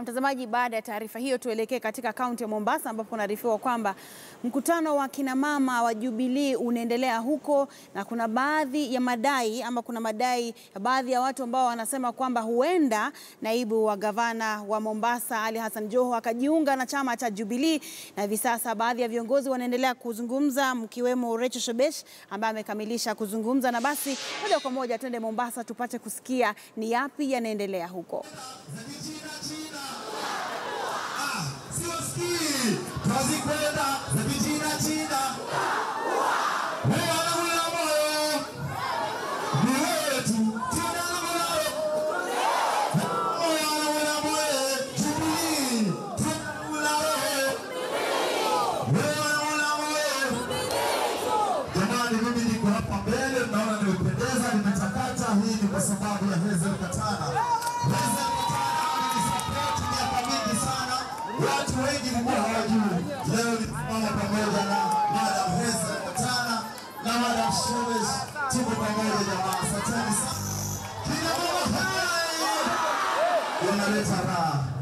Na mtazamaji, baada ya taarifa hiyo, tuelekee katika kaunti ya Mombasa ambapo unaarifiwa kwamba mkutano wa kina mama wa Jubilee unaendelea huko, na kuna baadhi ya madai ama kuna madai ya baadhi ya watu ambao wanasema kwamba huenda naibu wa gavana wa Mombasa Ali Hassan Joho akajiunga na chama cha Jubilee, na hivi sasa baadhi ya viongozi wanaendelea kuzungumza, mkiwemo Rachel Shebesh ambaye amekamilisha kuzungumza, na basi moja kwa moja tuende Mombasa tupate kusikia ni yapi yanaendelea huko. Wewe wanakula moyo. Jamani, mimi niko hapa mbele, naona nimependeza, nimechakata. Hii ni kwa sababu ya Hazel. Hai unaleta raha.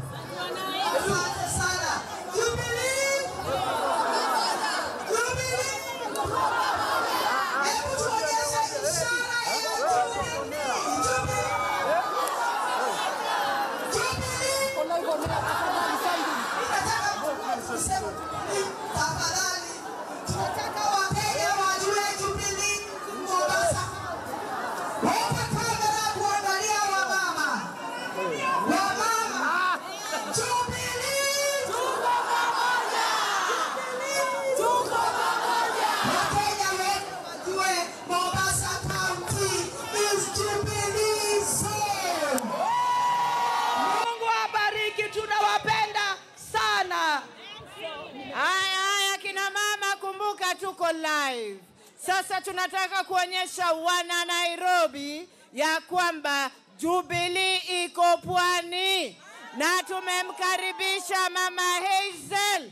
Live sasa. Tunataka kuonyesha wana Nairobi ya kwamba Jubilee iko pwani na tumemkaribisha mama Hazel.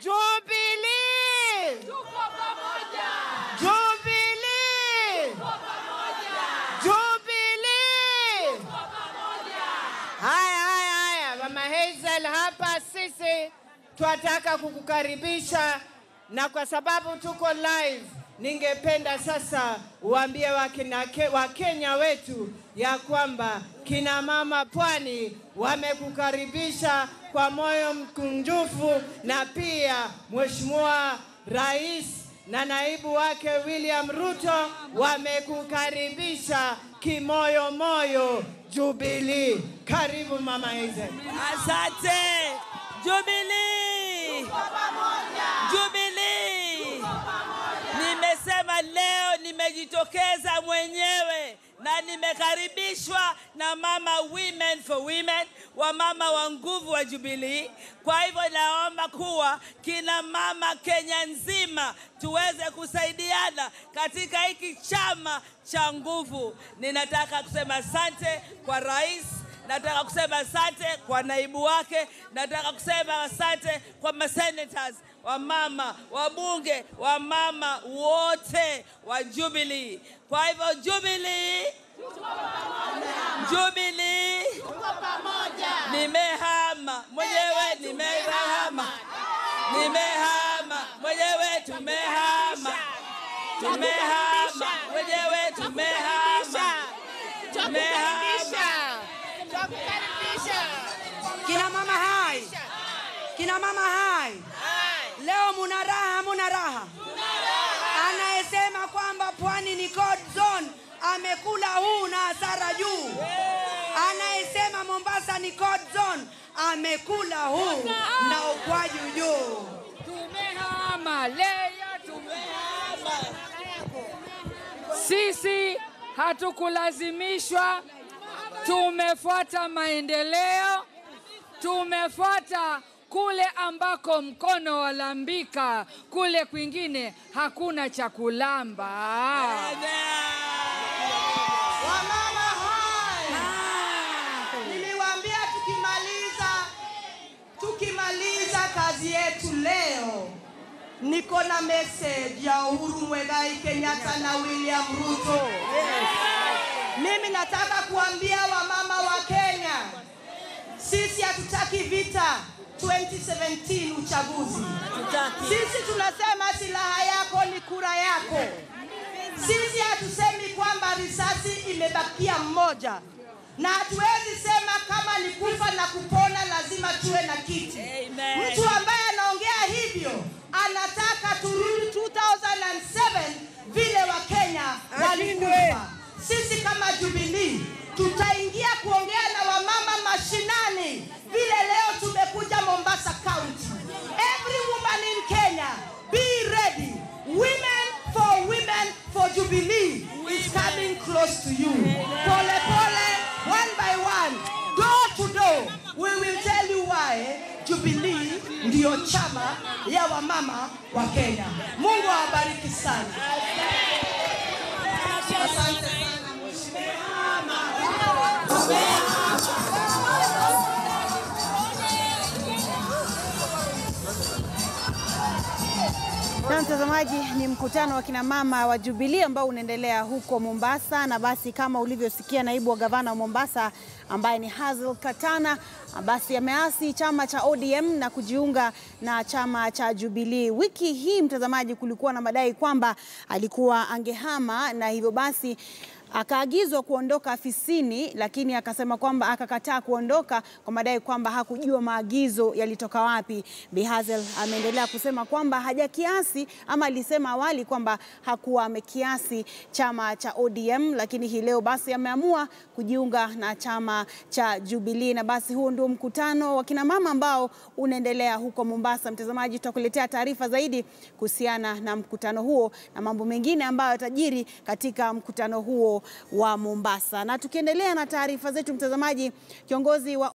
Jubilee, tuko pamoja. Jubilee, tuko pamoja. Jubilee, Haya, haya, haya, mama Hazel, hapa sisi twataka kukukaribisha, na kwa sababu tuko live, ningependa sasa uambie Wakenya wa wetu ya kwamba kina mama pwani wamekukaribisha kwa moyo mkunjufu, na pia Mheshimiwa Rais na naibu wake William Ruto wamekukaribisha kimoyo moyo Jubilee. Karibu mama Isaac. Asante. Jubilee. Nimejitokeza mwenyewe na nimekaribishwa na mama Women for Women, wamama wa nguvu wa Jubilee. Kwa hivyo naomba kuwa kina mama Kenya nzima tuweze kusaidiana katika hiki chama cha nguvu. Ninataka kusema asante kwa rais nataka kusema asante kwa naibu wake, nataka kusema asante kwa masenators, wamama, wabunge, wamama wote wa Jubilee. Kwa hivyo Jubilee, Jubilee, nimehama. Mwenyewe, nimehama, nimehama. Mwenyewe, tumehama, tumehama. Mwenyewe, tumehama, tumehama. Kina mama hai, kina mama hai, leo muna raha, muna raha. Anayesema kwamba pwani ni god zone amekula huu na hasara juu. Anayesema Mombasa ni god zone amekula huu na ukwaju juu. Tumehama Leya, tumehama. Sisi hatukulazimishwa, tumefuata maendeleo, tumefuata kule ambako mkono walambika, kule kwingine hakuna cha kulamba. Wamama hai. Niliwaambia tukimaliza tukimaliza kazi yetu leo niko na message ya Uhuru Mwegai Kenyatta na William Ruto. Mimi nataka kuambia wamama wa Kenya, sisi hatutaki vita 2017 uchaguzi. Sisi tunasema silaha yako ni kura yako. Sisi hatusemi kwamba risasi imebakia mmoja, na hatuwezi sema kama ni kufa na kupona lazima tuwe na kiti. Pole pole, one by one, door to door. We will tell you why Jubilee ndiyo chama ya wamama wa Kenya. Mungu awabariki sana. Asante Na mtazamaji, ni mkutano wa kinamama wa Jubilee ambao unaendelea huko Mombasa, na basi kama ulivyosikia naibu wa gavana wa Mombasa ambaye ni Hazel Katana, basi ameasi chama cha ODM na kujiunga na chama cha Jubilee. Wiki hii mtazamaji, kulikuwa na madai kwamba alikuwa angehama na hivyo basi akaagizwa kuondoka afisini, lakini akasema kwamba akakataa kuondoka kwa madai kwamba hakujua maagizo yalitoka wapi. Bi Hazel ameendelea kusema kwamba hajakiasi ama alisema awali kwamba hakuwa amekiasi chama cha ODM, lakini hii leo basi ameamua kujiunga na chama cha Jubilee, na basi huo ndio mkutano wa kina mama ambao unaendelea huko Mombasa. Mtazamaji, tutakuletea taarifa zaidi kuhusiana na mkutano huo na mambo mengine ambayo yatajiri katika mkutano huo wa Mombasa. Na tukiendelea na taarifa zetu, mtazamaji, kiongozi wa